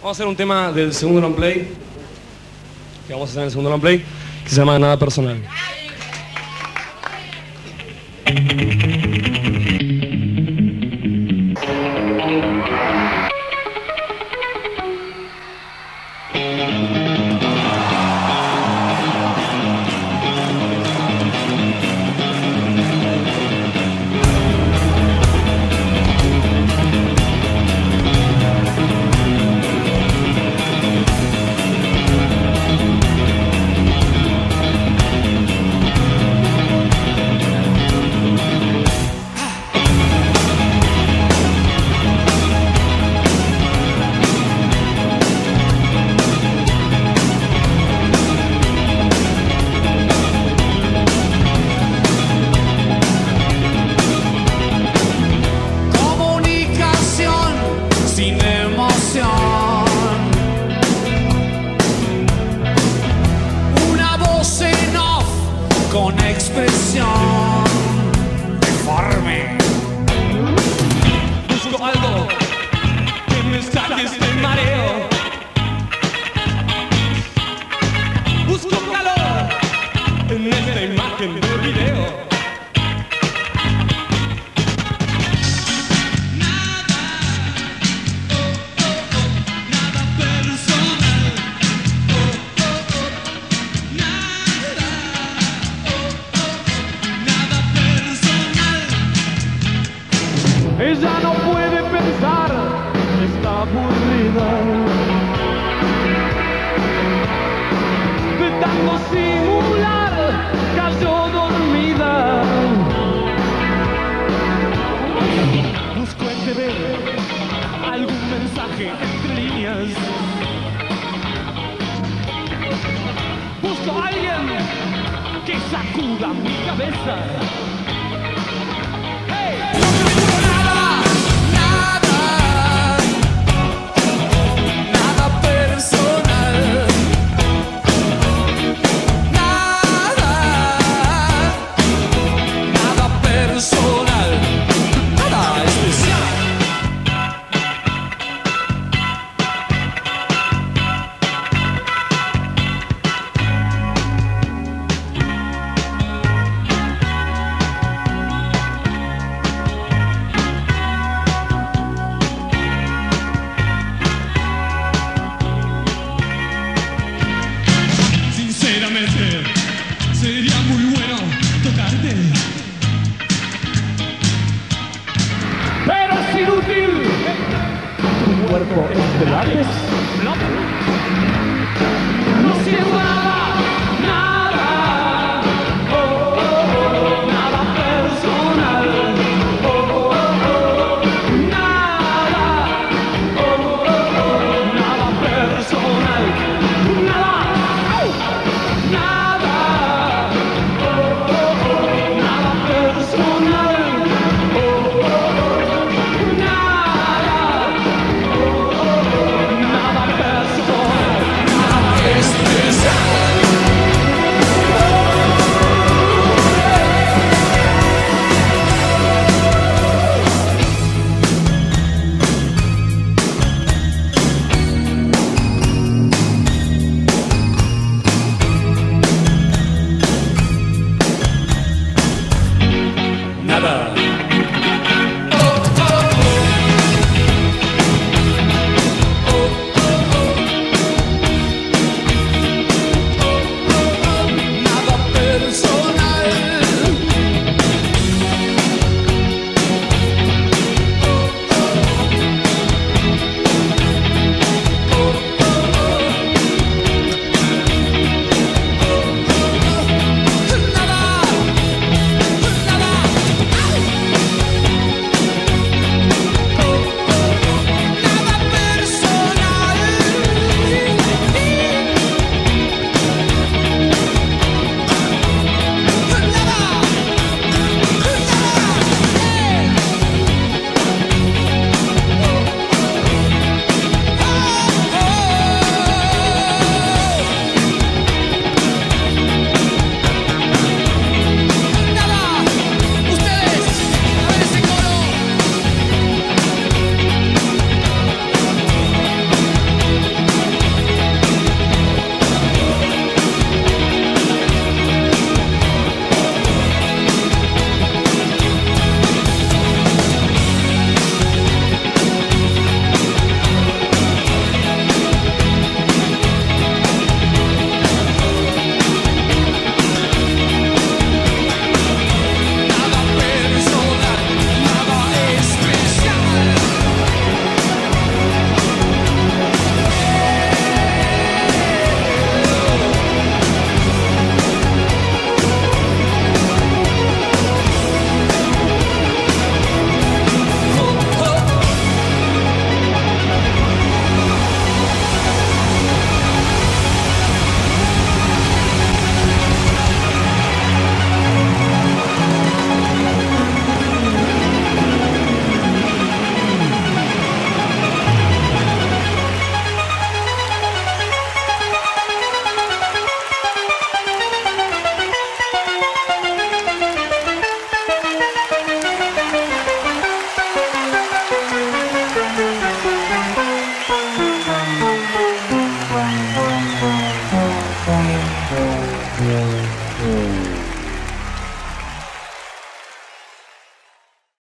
Vamos a hacer un tema del segundo long play. Que vamos a hacer en el segundo long play. Que se llama Nada Personal. passion Ella no puede pensar, está aburrida. De tanto simular, cayó dormida. Busco en TV algún mensaje entre líneas. Busco a alguien que sacuda mi cabeza.